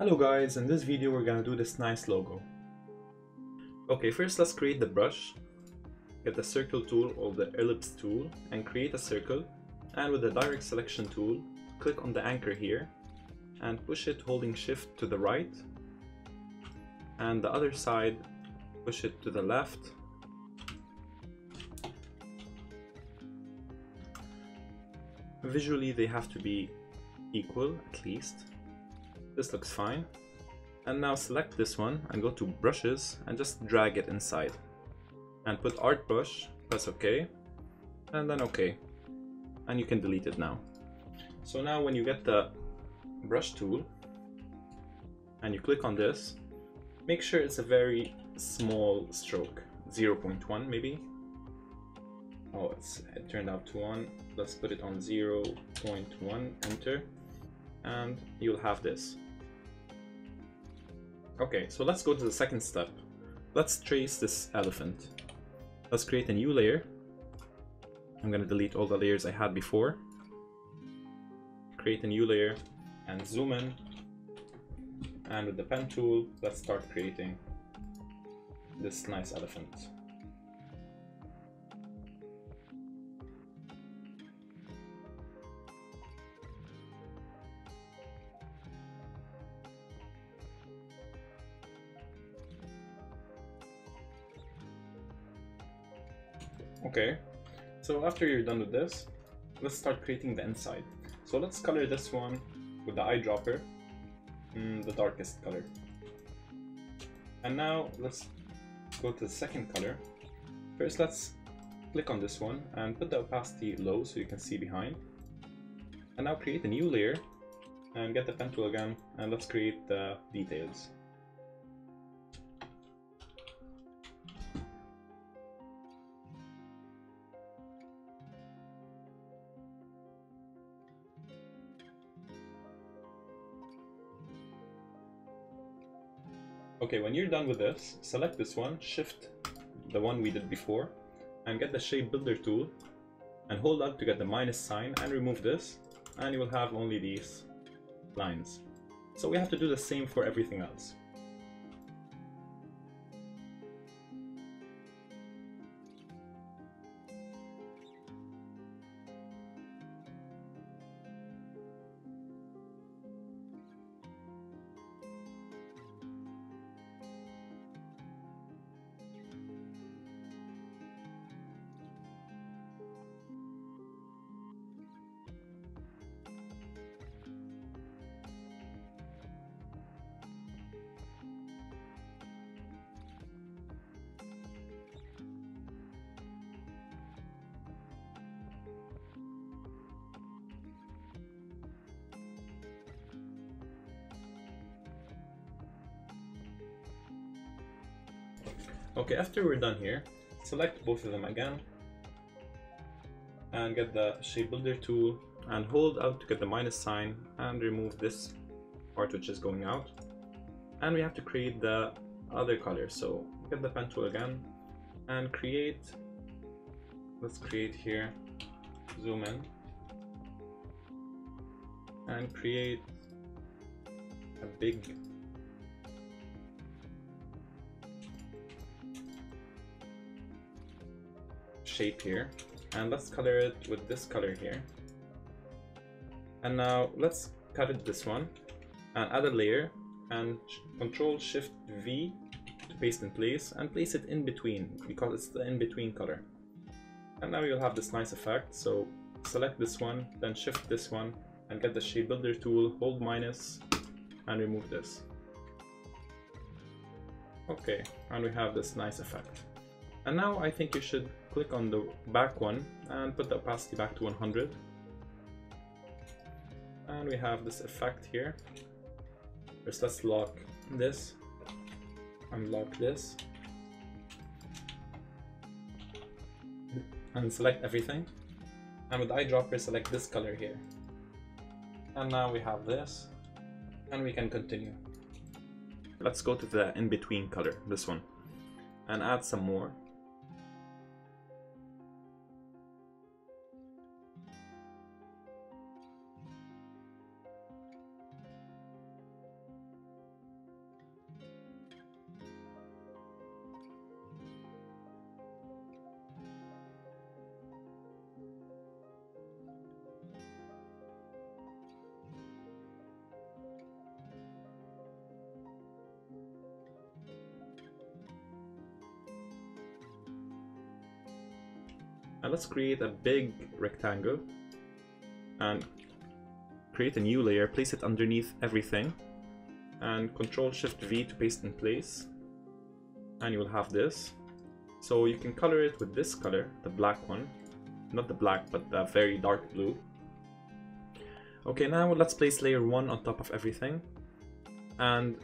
Hello guys, in this video we're gonna do this nice logo. Okay, first let's create the brush. Get the circle tool or the ellipse tool and create a circle. And with the direct selection tool, click on the anchor here and push it holding shift to the right. And the other side, push it to the left. Visually they have to be equal at least. This looks fine. And now select this one and go to brushes and just drag it inside. And put art brush, press OK, and then OK. And you can delete it now. So now when you get the brush tool and you click on this, make sure it's a very small stroke, 0.1 maybe. Oh, it's, it turned out to 1. Let's put it on 0.1, enter, and you'll have this. Okay, so let's go to the second step. Let's trace this elephant. Let's create a new layer. I'm gonna delete all the layers I had before. Create a new layer and zoom in. And with the pen tool, let's start creating this nice elephant. Okay, so after you're done with this, let's start creating the inside. So let's color this one with the eyedropper, mm, the darkest color. And now let's go to the second color. First let's click on this one and put the opacity low so you can see behind. And now create a new layer and get the pen tool again and let's create the details. Okay, when you're done with this, select this one, shift the one we did before, and get the shape builder tool, and hold up to get the minus sign, and remove this, and you will have only these lines. So we have to do the same for everything else. Okay, after we're done here, select both of them again and get the shape builder tool and hold Alt to get the minus sign and remove this part which is going out. And we have to create the other color. So get the pen tool again and create, let's create here, zoom in and create a big shape here and let's color it with this color here. And now let's cut it this one and add a layer and control shift V to paste in place and place it in between because it's the in between color. And now you'll have this nice effect so select this one then shift this one and get the shape builder tool hold minus and remove this. Okay and we have this nice effect and now I think you should click on the back one and put the opacity back to 100. And we have this effect here. First let's lock this, unlock this, and select everything. And with eyedropper select this color here. And now we have this, and we can continue. Let's go to the in-between color, this one, and add some more. And let's create a big rectangle and create a new layer, place it underneath everything and Control Shift V to paste in place. And you will have this. So you can color it with this color, the black one. Not the black, but the very dark blue. Okay, now let's place layer 1 on top of everything. And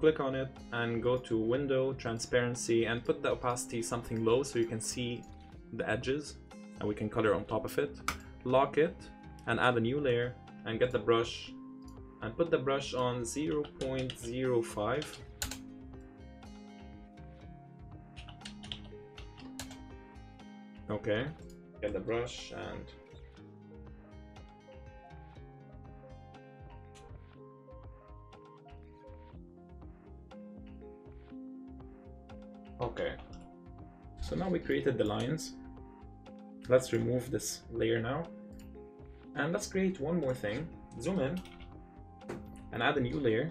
click on it and go to Window, Transparency, and put the opacity something low so you can see the edges. And we can color on top of it. Lock it and add a new layer and get the brush and put the brush on 0.05 okay get the brush and okay so now we created the lines let's remove this layer now. And let's create one more thing. Zoom in. And add a new layer.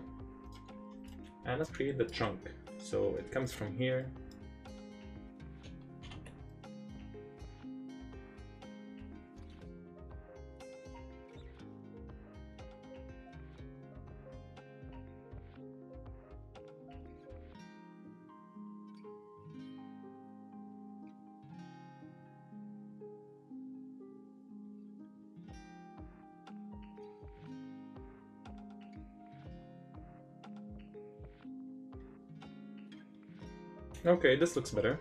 And let's create the trunk. So it comes from here Okay, this looks better.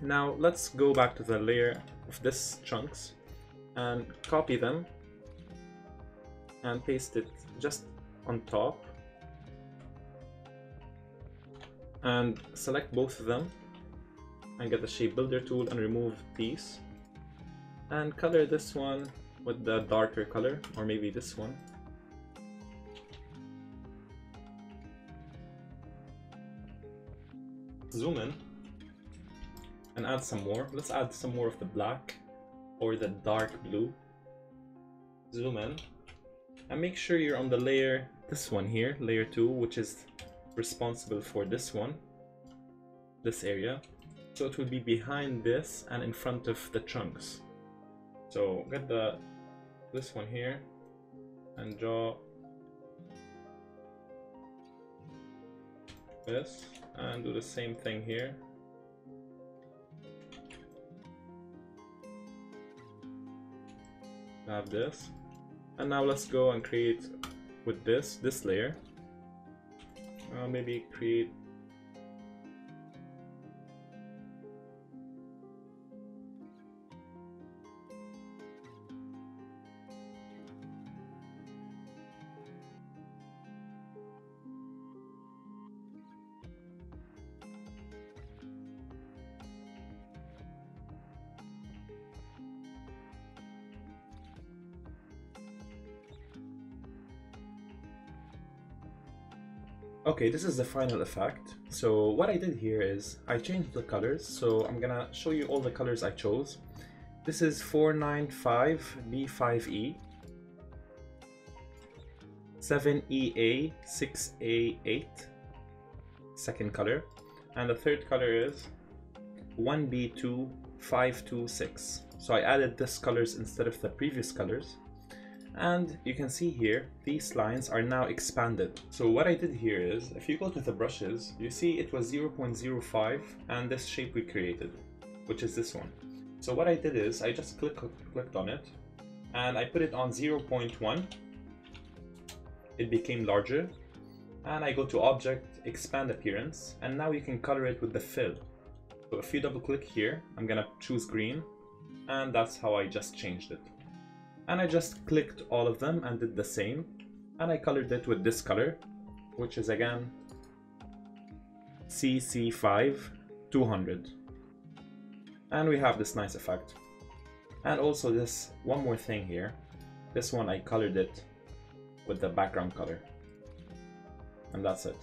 Now let's go back to the layer of this chunks and copy them and paste it just on top. And select both of them and get the shape builder tool and remove these. And color this one with the darker color or maybe this one zoom in and add some more. Let's add some more of the black or the dark blue. Zoom in and make sure you're on the layer, this one here, layer 2, which is responsible for this one, this area. So it will be behind this and in front of the chunks. So get the this one here and draw this and do the same thing here. have this and now let's go and create with this this layer uh, maybe create Okay, this is the final effect. So what I did here is I changed the colors. So I'm gonna show you all the colors I chose. This is 495B5E, 7EA, 6A8, second color. And the third color is 1B2, 526. So I added this colors instead of the previous colors and you can see here these lines are now expanded. So what I did here is if you go to the brushes you see it was 0.05 and this shape we created which is this one. So what I did is I just click, clicked on it and I put it on 0.1 it became larger and I go to object expand appearance and now you can color it with the fill. So if you double click here I'm gonna choose green and that's how I just changed it and I just clicked all of them and did the same. And I colored it with this color which is again CC5 200 and we have this nice effect. And also this one more thing here. This one I colored it with the background color. And that's it